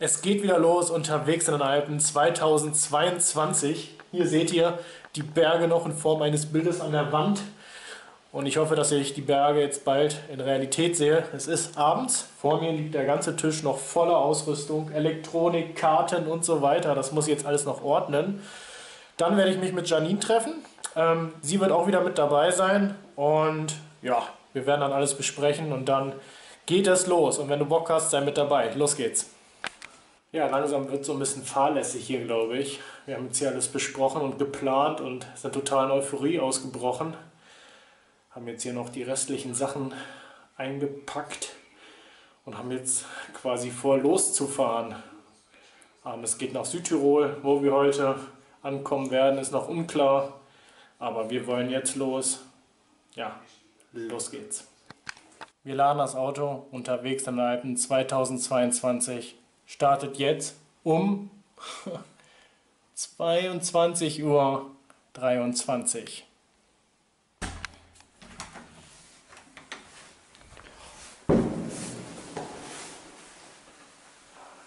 Es geht wieder los unterwegs in den Alpen 2022. Hier seht ihr die Berge noch in Form eines Bildes an der Wand. Und ich hoffe, dass ich die Berge jetzt bald in Realität sehe. Es ist abends. Vor mir liegt der ganze Tisch noch voller Ausrüstung, Elektronik, Karten und so weiter. Das muss ich jetzt alles noch ordnen. Dann werde ich mich mit Janine treffen. Ähm, sie wird auch wieder mit dabei sein. Und ja, wir werden dann alles besprechen und dann geht es los. Und wenn du Bock hast, sei mit dabei. Los geht's. Ja, langsam wird so ein bisschen fahrlässig hier, glaube ich. Wir haben jetzt hier alles besprochen und geplant und sind total in Euphorie ausgebrochen. Haben jetzt hier noch die restlichen Sachen eingepackt und haben jetzt quasi vor, loszufahren. Ähm, es geht nach Südtirol, wo wir heute ankommen werden, ist noch unklar. Aber wir wollen jetzt los. Ja, los geht's. Wir laden das Auto unterwegs in den Alpen 2022 startet jetzt um 22 Uhr 23.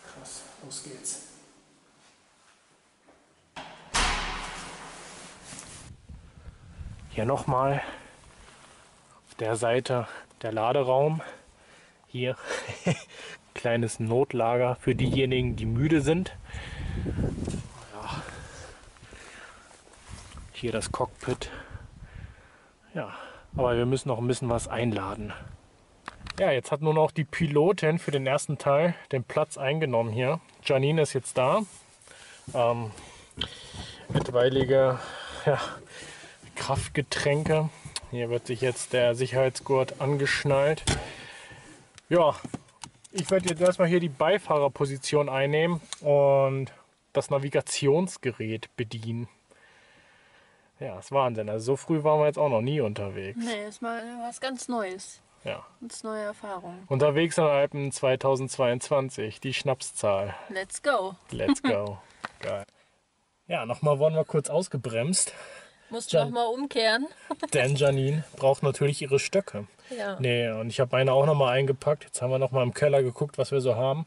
Krass, los geht's. Hier nochmal auf der Seite der Laderaum. Hier kleines Notlager für diejenigen, die müde sind. Ja. Hier das Cockpit. Ja, aber wir müssen noch ein bisschen was einladen. Ja, jetzt hat nun auch die Pilotin für den ersten Teil den Platz eingenommen hier. Janine ist jetzt da. Ähm, etwaige ja, Kraftgetränke. Hier wird sich jetzt der Sicherheitsgurt angeschnallt. Ja, ich werde jetzt erstmal hier die Beifahrerposition einnehmen und das Navigationsgerät bedienen. Ja, ist Wahnsinn. Also so früh waren wir jetzt auch noch nie unterwegs. Nee, ist mal was ganz Neues. Ja. Ganz neue Erfahrung. Unterwegs in Alpen 2022, die Schnapszahl. Let's go. Let's go. Geil. Ja, nochmal wurden wir kurz ausgebremst. Musst du Jan- noch mal umkehren. Denn Janine braucht natürlich ihre Stöcke. Ja. Nee, und ich habe meine auch nochmal eingepackt. Jetzt haben wir nochmal im Keller geguckt, was wir so haben.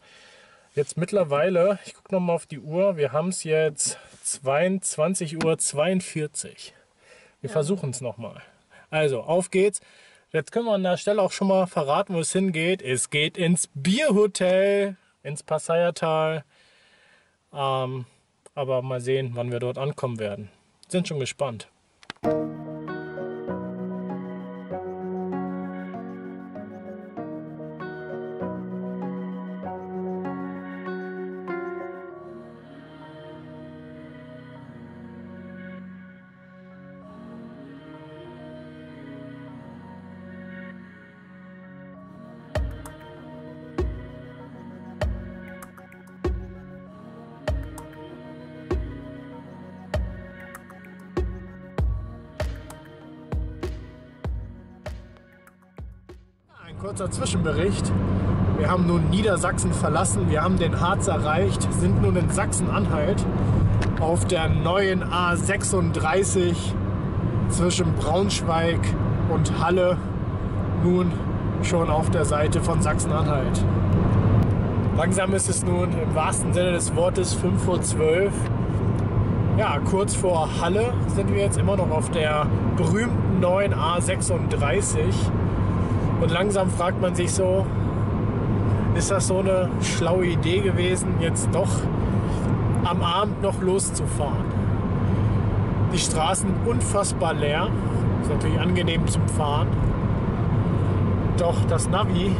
Jetzt mittlerweile, ich gucke nochmal auf die Uhr, wir haben es jetzt 22.42 Uhr. Wir versuchen es nochmal. Also, auf geht's. Jetzt können wir an der Stelle auch schon mal verraten, wo es hingeht. Es geht ins Bierhotel, ins Passaiertal. Ähm, aber mal sehen, wann wir dort ankommen werden. Sind schon gespannt. Kurzer Zwischenbericht. Wir haben nun Niedersachsen verlassen, wir haben den Harz erreicht, sind nun in Sachsen-Anhalt auf der neuen A36 zwischen Braunschweig und Halle. Nun schon auf der Seite von Sachsen-Anhalt. Langsam ist es nun im wahrsten Sinne des Wortes 5 vor 12. Ja, kurz vor Halle sind wir jetzt immer noch auf der berühmten neuen A36. Und langsam fragt man sich so, ist das so eine schlaue Idee gewesen, jetzt doch am Abend noch loszufahren? Die Straßen unfassbar leer, ist natürlich angenehm zum Fahren. Doch das Navi,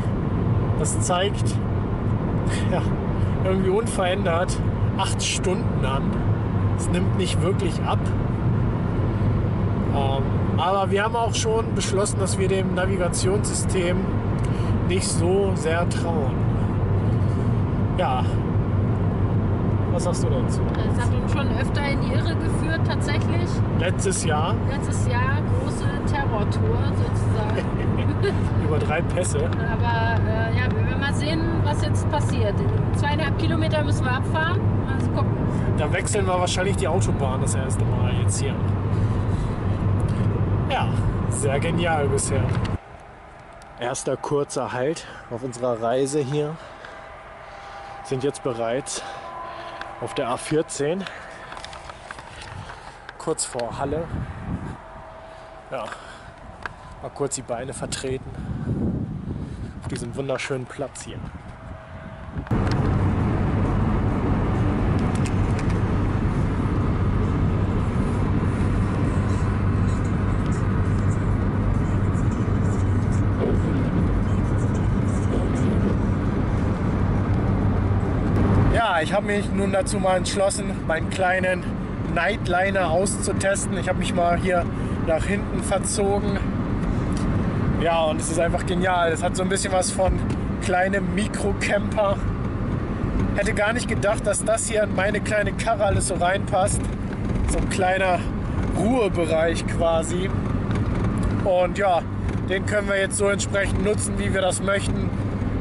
das zeigt ja, irgendwie unverändert acht Stunden an. Es nimmt nicht wirklich ab. Ähm, aber wir haben auch schon beschlossen, dass wir dem Navigationssystem nicht so sehr trauen. Ja. Was sagst du dazu? Es hat uns schon öfter in die Irre geführt, tatsächlich. Letztes Jahr Letztes Jahr große Terrortour sozusagen. über drei Pässe. Aber äh, ja, wir werden mal sehen, was jetzt passiert. In zweieinhalb Kilometer müssen wir abfahren. Also gucken. Da wechseln wir wahrscheinlich die Autobahn das erste Mal jetzt hier. Ja, sehr genial bisher. Erster kurzer Halt auf unserer Reise hier. sind jetzt bereits auf der A14, kurz vor Halle. Ja, mal kurz die Beine vertreten auf diesem wunderschönen Platz hier. Ich habe mich nun dazu mal entschlossen, meinen kleinen Nightliner auszutesten. Ich habe mich mal hier nach hinten verzogen. Ja, und es ist einfach genial. Es hat so ein bisschen was von kleinem Mikrocamper. Hätte gar nicht gedacht, dass das hier in meine kleine Karre alles so reinpasst. So ein kleiner Ruhebereich quasi. Und ja, den können wir jetzt so entsprechend nutzen, wie wir das möchten.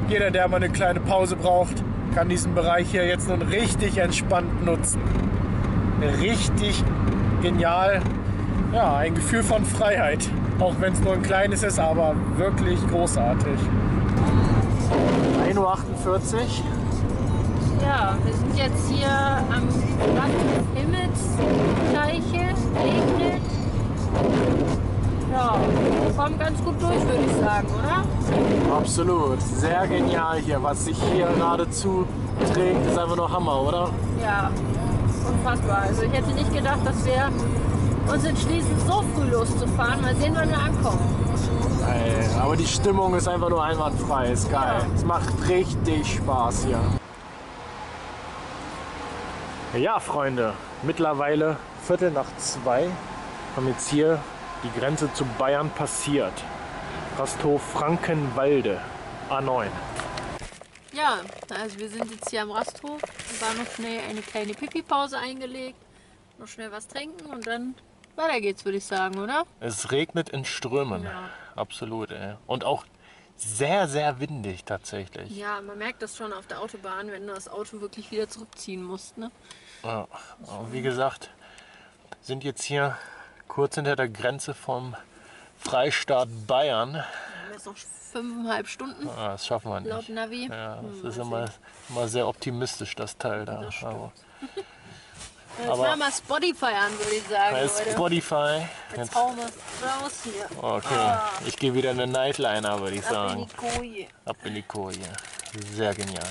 Jeder, der mal eine kleine Pause braucht, kann diesen Bereich hier jetzt nun richtig entspannt nutzen. Richtig genial. Ja, ein Gefühl von Freiheit. Auch wenn es nur ein kleines ist, aber wirklich großartig. 1.48 Uhr. Ja, wir sind jetzt hier am Rand Himmelsleiche, regnet. Ja, wir kommen ganz gut durch, würde ich sagen, oder? Absolut. Sehr genial hier. Was sich hier geradezu trägt, ist einfach nur Hammer, oder? Ja, unfassbar. Also ich hätte nicht gedacht, dass wir uns entschließen, so früh loszufahren. Mal sehen, wann wir ankommen. Ey, aber die Stimmung ist einfach nur einwandfrei. Ist geil. Ja. Es macht richtig Spaß hier. Ja, Freunde, mittlerweile Viertel nach zwei haben jetzt hier die Grenze zu Bayern passiert. Rasthof Frankenwalde, A9. Ja, also wir sind jetzt hier am Rasthof. War noch schnell eine kleine Pipi-Pause eingelegt. Noch schnell was trinken und dann weiter geht's, würde ich sagen, oder? Es regnet in Strömen. Ja. Absolut, ey. Und auch sehr, sehr windig tatsächlich. Ja, man merkt das schon auf der Autobahn, wenn du das Auto wirklich wieder zurückziehen musst. Ne? Ja. Wie gesagt, sind jetzt hier kurz hinter der Grenze vom Freistaat Bayern. Wir haben jetzt noch fünfeinhalb Stunden Ah, das schaffen wir laut nicht. Navi. Ja, Hm, das ist mal immer, immer sehr optimistisch, das Teil da. Das. Aber Jetzt aber- machen wir Spotify an, würde ich sagen, bei Leute. Spotify. Jetzt Jetzt, hauen wir raus hier. okay, ich gehe wieder in eine Nightliner, würde ich Ab in sagen. die Koje. Ab in die Koje. Sehr genial.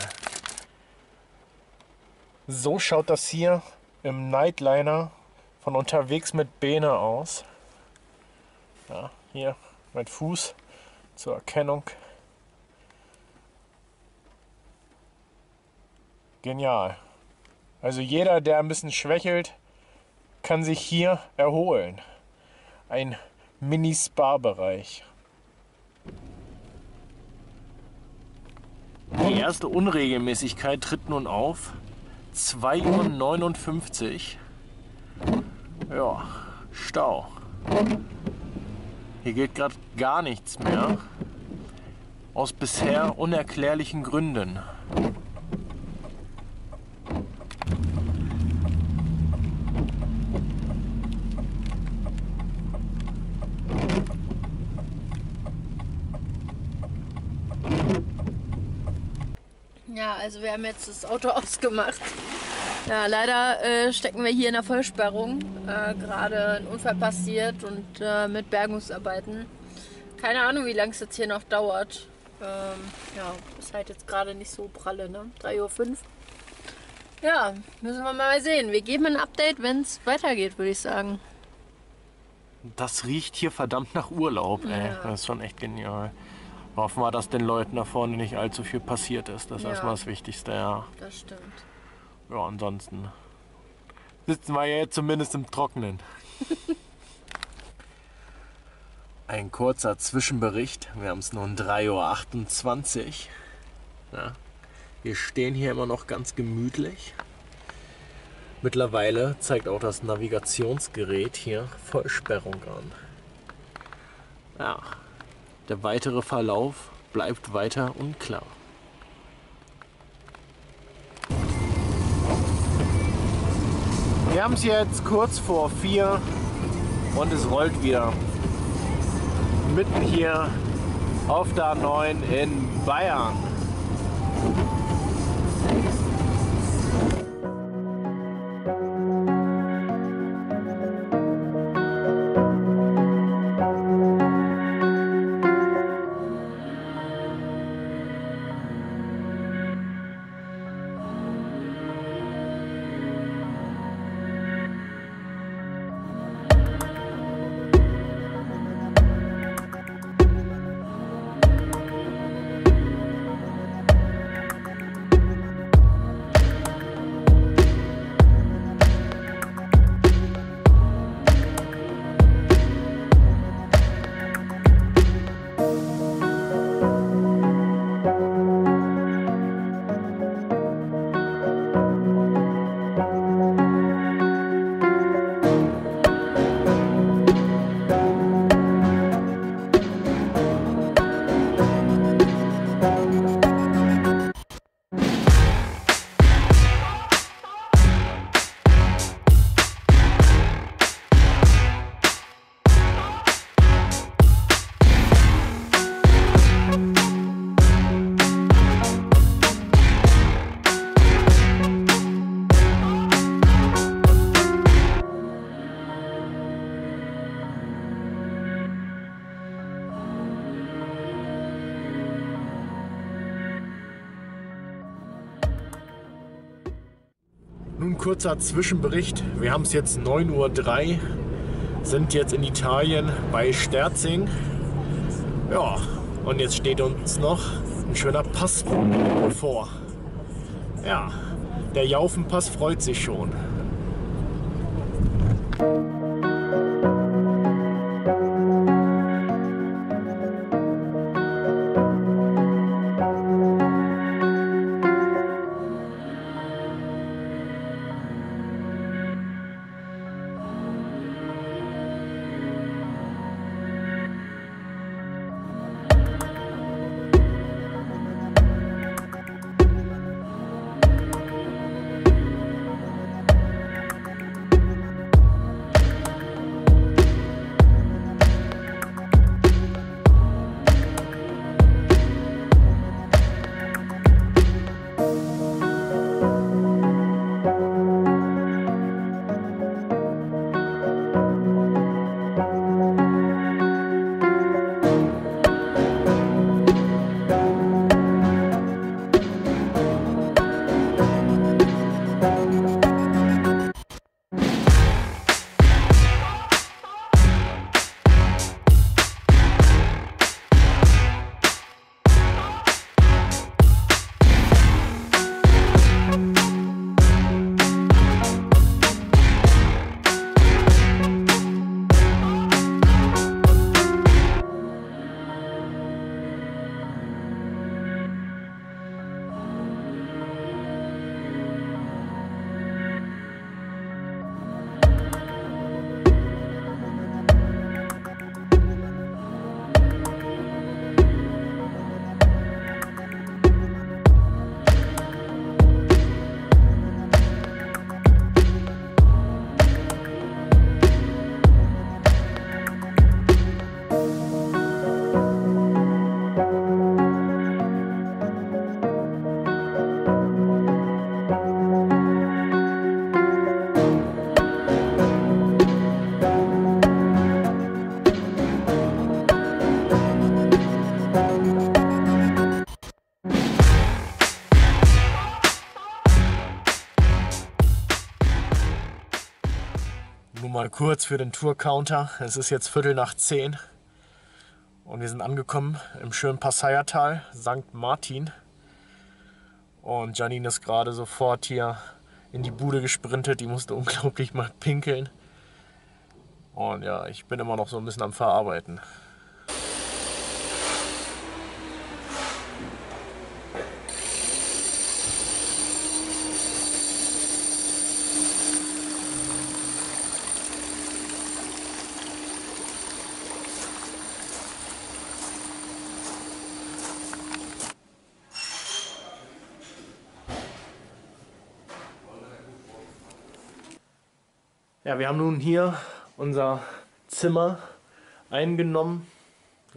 So schaut das hier im Nightliner von unterwegs mit Bene aus. Ja, hier mein Fuß zur Erkennung. Genial. Also jeder, der ein bisschen schwächelt, kann sich hier erholen. Ein Mini-Spa-Bereich. Die erste Unregelmäßigkeit tritt nun auf. 2.59 Uhr. Ja, Stau. Hier geht gerade gar nichts mehr. Aus bisher unerklärlichen Gründen. Ja, also wir haben jetzt das Auto ausgemacht. Ja, leider äh, stecken wir hier in der Vollsperrung. Äh, Gerade ein Unfall passiert und äh, mit Bergungsarbeiten. Keine Ahnung, wie lange es jetzt hier noch dauert. Ähm, ja, ist halt jetzt gerade nicht so pralle, ne? 3.05 Uhr. Ja, müssen wir mal sehen. Wir geben ein Update, wenn es weitergeht, würde ich sagen. Das riecht hier verdammt nach Urlaub, ey. Ja. Das ist schon echt genial. Hoffen wir, dass den Leuten da vorne nicht allzu viel passiert ist. Das ist Ja. erstmal das Wichtigste, ja. Das stimmt. Ja, ansonsten sitzen wir ja jetzt zumindest im Trockenen. Ein kurzer Zwischenbericht. Wir haben es nun 3.28 Uhr. Ja. Wir stehen hier immer noch ganz gemütlich. Mittlerweile zeigt auch das Navigationsgerät hier Vollsperrung an. Ja, der weitere Verlauf bleibt weiter unklar. Wir haben es jetzt kurz vor vier und es rollt wieder. Mitten hier auf der 9 in Bayern. Kurzer Zwischenbericht. Wir haben es jetzt 9.03 Uhr, sind jetzt in Italien bei Sterzing. Ja, und jetzt steht uns noch ein schöner Pass bevor. Ja, der Jaufenpass freut sich schon. Kurz für den Tour-Counter. Es ist jetzt Viertel nach zehn und wir sind angekommen im schönen Passaiertal, St. Martin. Und Janine ist gerade sofort hier in die Bude gesprintet. Die musste unglaublich mal pinkeln. Und ja, ich bin immer noch so ein bisschen am Verarbeiten. Ja, wir haben nun hier unser Zimmer eingenommen.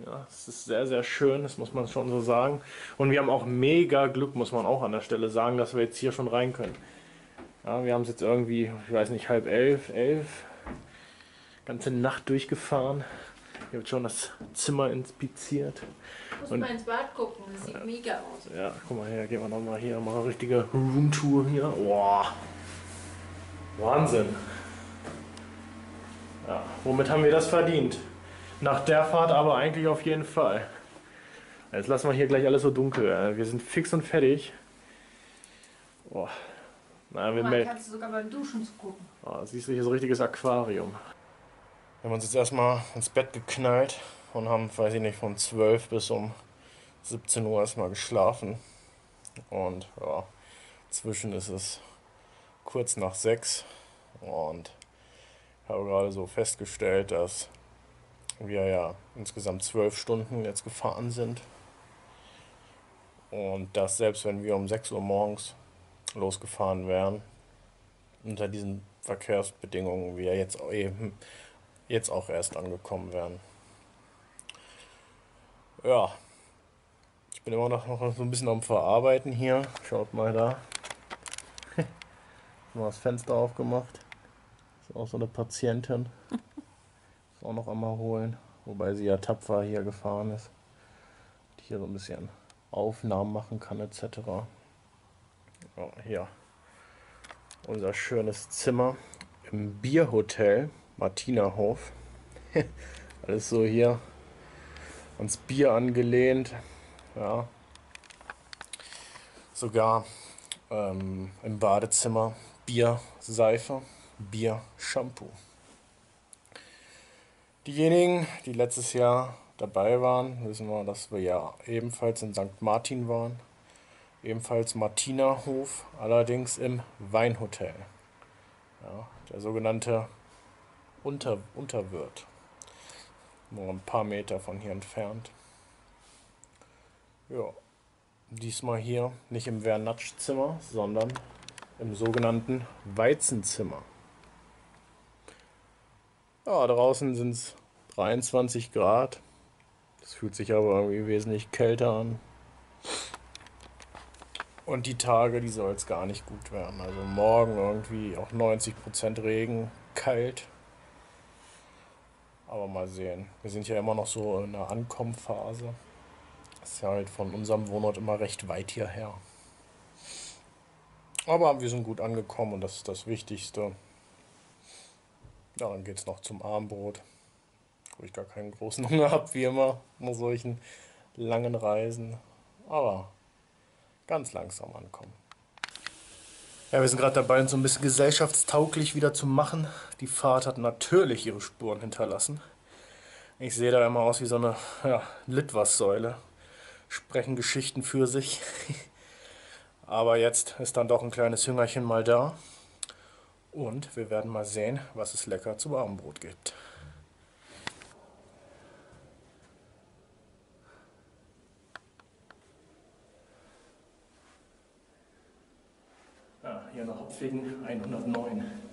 Ja, es ist sehr, sehr schön, das muss man schon so sagen. Und wir haben auch mega Glück, muss man auch an der Stelle sagen, dass wir jetzt hier schon rein können. Ja, wir haben es jetzt irgendwie, ich weiß nicht, halb elf, elf, ganze Nacht durchgefahren. Wir haben schon das Zimmer inspiziert. Muss mal ins Bad gucken, das sieht mega aus. Ja, guck mal her, gehen wir nochmal hier, mal eine richtige Roomtour hier. Boah. Wahnsinn. Ja, womit haben wir das verdient? Nach der Fahrt aber eigentlich auf jeden Fall. Jetzt lassen wir hier gleich alles so dunkel. Wir sind fix und fertig. Boah. Na, wir Mal melden. kannst du sogar beim Duschen zugucken. Ah, siehst du hier so ein richtiges Aquarium. Wir haben uns jetzt erstmal ins Bett geknallt und haben, weiß ich nicht, von 12 bis um 17 Uhr erstmal geschlafen. Und ja, zwischen ist es kurz nach 6 und habe gerade so festgestellt, dass wir ja insgesamt 12 Stunden jetzt gefahren sind. Und dass selbst wenn wir um 6 Uhr morgens losgefahren wären, unter diesen Verkehrsbedingungen wir jetzt auch eben jetzt auch erst angekommen wären. Ja, ich bin immer noch, noch so ein bisschen am Verarbeiten hier. Schaut mal da. mal das Fenster aufgemacht. Ist auch so eine Patientin. Ist auch noch einmal holen. Wobei sie ja tapfer hier gefahren ist. Die hier so ein bisschen Aufnahmen machen kann etc. Ja, hier. unser schönes Zimmer im Bierhotel Martinerhof. Alles so hier ans Bier angelehnt. Ja. Sogar ähm, im Badezimmer Bierseife, Bier-Shampoo. Diejenigen, die letztes Jahr dabei waren, wissen wir, dass wir ja ebenfalls in St. Martin waren. Ebenfalls Martinerhof, allerdings im Weinhotel. Ja, der sogenannte Unter Unterwirt. Nur ein paar Meter von hier entfernt. Ja, diesmal hier nicht im Vernatsch-Zimmer, sondern im sogenannten Weizenzimmer. Ja, draußen sind es 23 Grad. Das fühlt sich aber irgendwie wesentlich kälter an. Und die Tage, die soll es gar nicht gut werden. Also morgen irgendwie auch 90% Regen, kalt. Aber mal sehen. Wir sind ja immer noch so in der Ankommenphase. Ist ja halt von unserem Wohnort immer recht weit hierher. Aber wir sind gut angekommen und das ist das Wichtigste. Dann geht es noch zum Abendbrot, wo ich gar keinen großen Hunger habe, wie immer, nach solchen langen Reisen. Aber ganz langsam ankommen. Ja, wir sind gerade dabei, uns so ein bisschen gesellschaftstauglich wieder zu machen. Die Fahrt hat natürlich ihre Spuren hinterlassen. Ich sehe da immer aus wie so eine ja, Litwas-Säule. Sprechen Geschichten für sich. Aber jetzt ist dann doch ein kleines Hüngerchen mal da. Und wir werden mal sehen, was es lecker zum Abendbrot gibt. Ja, hier noch Hopfingen 109.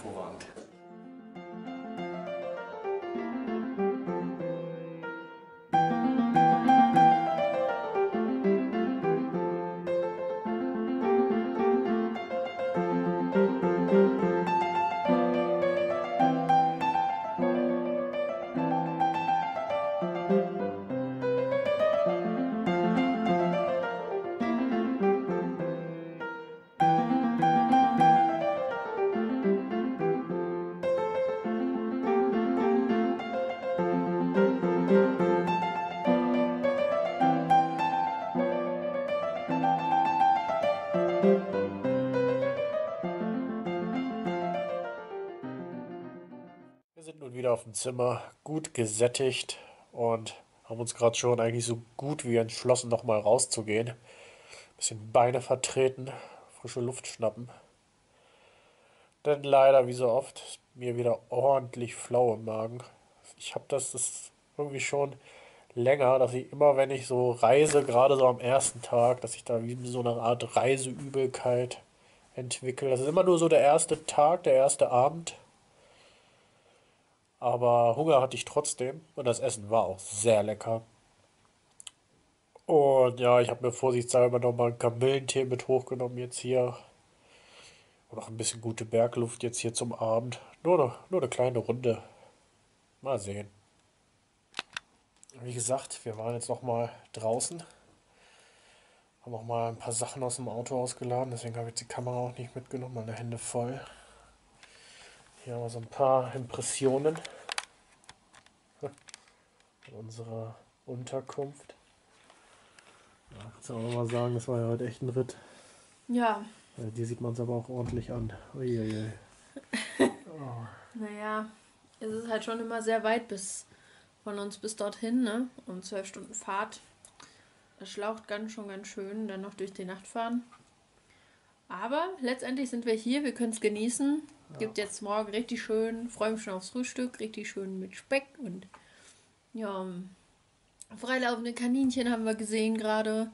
Hervorragend. Zimmer, gut gesättigt und haben uns gerade schon eigentlich so gut wie entschlossen, nochmal rauszugehen. Bisschen Beine vertreten, frische Luft schnappen. Denn leider, wie so oft, ist mir wieder ordentlich flau im Magen. Ich habe das, das irgendwie schon länger, dass ich immer, wenn ich so reise, gerade so am ersten Tag, dass ich da wie so eine Art Reiseübelkeit entwickle. Das ist immer nur so der erste Tag, der erste Abend. Aber Hunger hatte ich trotzdem und das Essen war auch sehr lecker. Und ja, ich habe mir vorsichtshalber nochmal einen Kamillentee mit hochgenommen jetzt hier. Und noch ein bisschen gute Bergluft jetzt hier zum Abend. Nur, noch, nur eine kleine Runde. Mal sehen. Wie gesagt, wir waren jetzt nochmal draußen. Haben auch mal ein paar Sachen aus dem Auto ausgeladen. Deswegen habe ich jetzt die Kamera auch nicht mitgenommen. Meine Hände voll. Hier haben wir so ein paar Impressionen unserer Unterkunft. Ja, kannst du auch mal sagen, das war ja heute echt ein Ritt. Ja, Äh, Die sieht man es aber auch ordentlich an. Uiuiui. naja, es ist halt schon immer sehr weit bis von uns bis dorthin, ne? Und zwölf Stunden Fahrt. Das schlaucht ganz schon ganz schön, dann noch durch die Nacht fahren. Aber letztendlich sind wir hier, wir können es genießen. Gibt jetzt morgen richtig schön, freue mich schon aufs Frühstück, richtig schön mit Speck und ja, freilaufende Kaninchen haben wir gesehen gerade.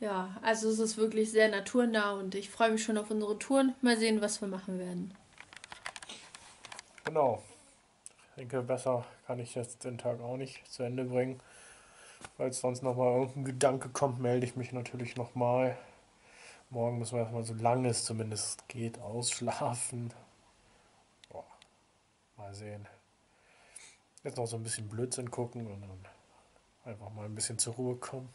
Ja, also es ist wirklich sehr naturnah und ich freue mich schon auf unsere Touren. Mal sehen, was wir machen werden. Genau. Ich denke, besser kann ich jetzt den Tag auch nicht zu Ende bringen. Falls sonst nochmal irgendein Gedanke kommt, melde ich mich natürlich nochmal. Morgen müssen wir erstmal, so lange es zumindest geht, ausschlafen. Mal sehen. Jetzt noch so ein bisschen Blödsinn gucken und dann einfach mal ein bisschen zur Ruhe kommen.